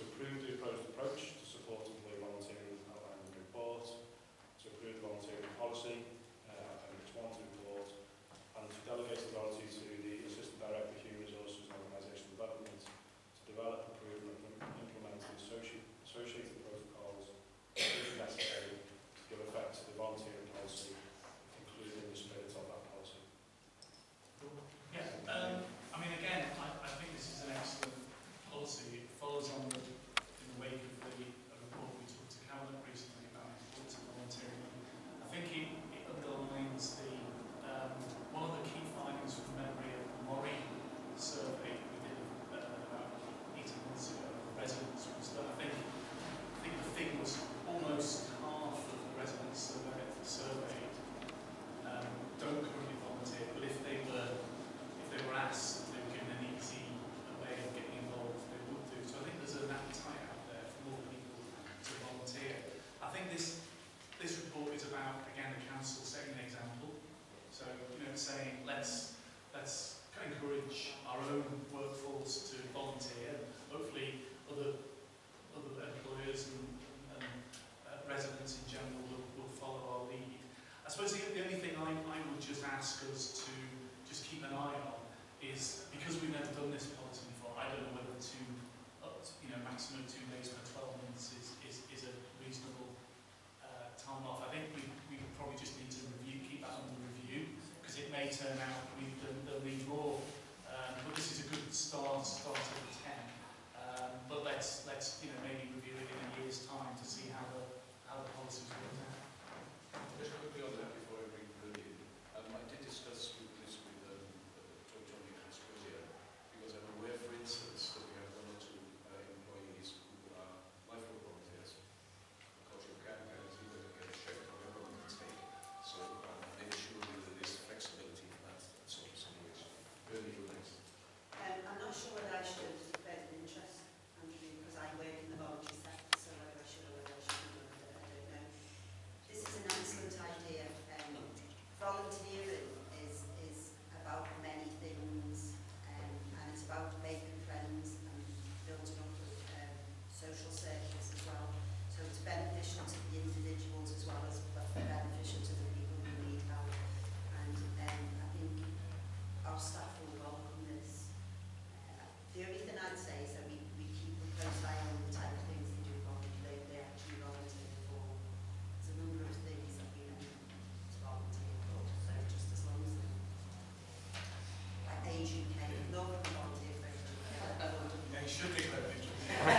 to approve the approach turn out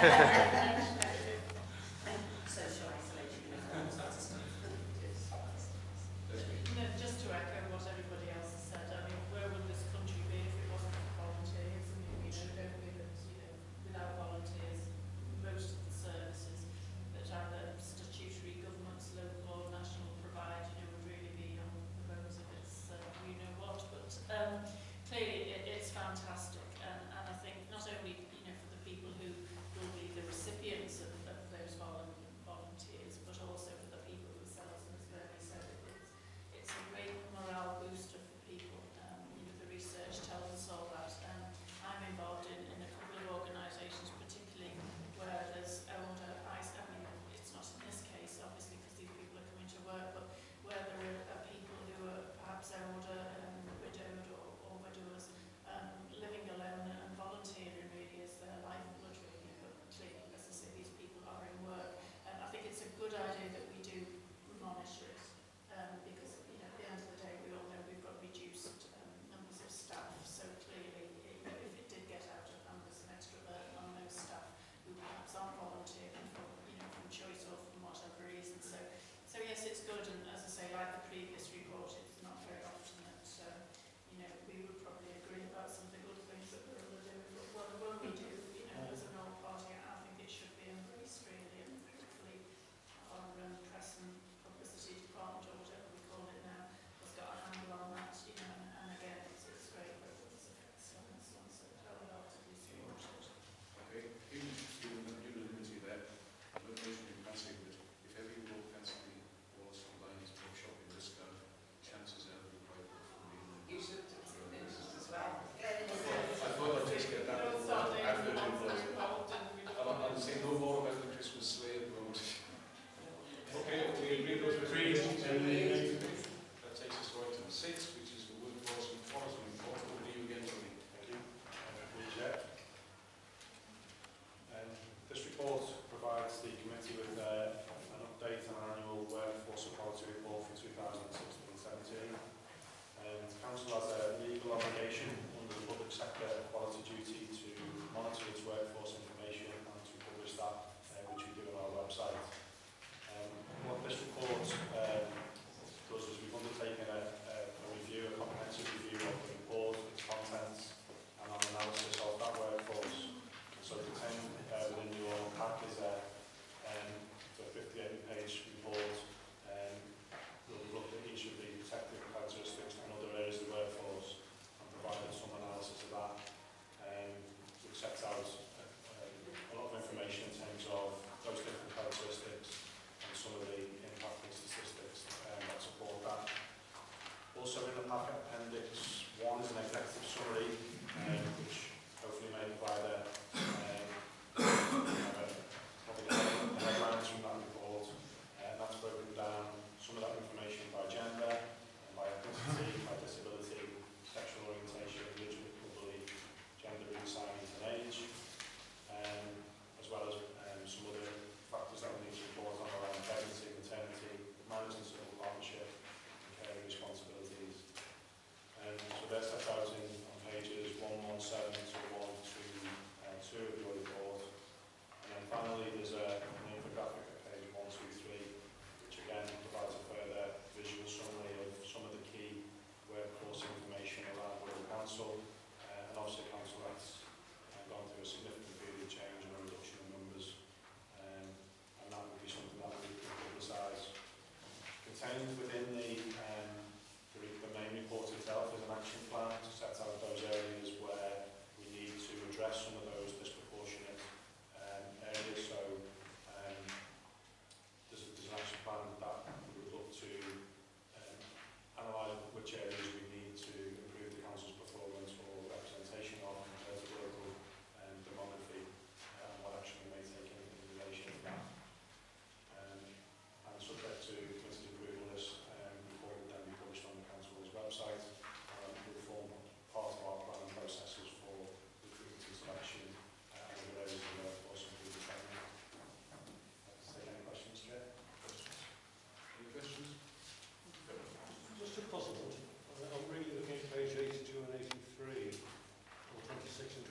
Yeah.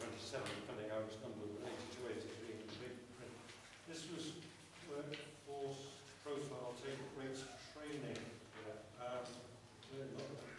27 number related to 83 in big print. This was workforce profile table rates training. Uh, uh, yeah. Um,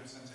have sense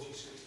46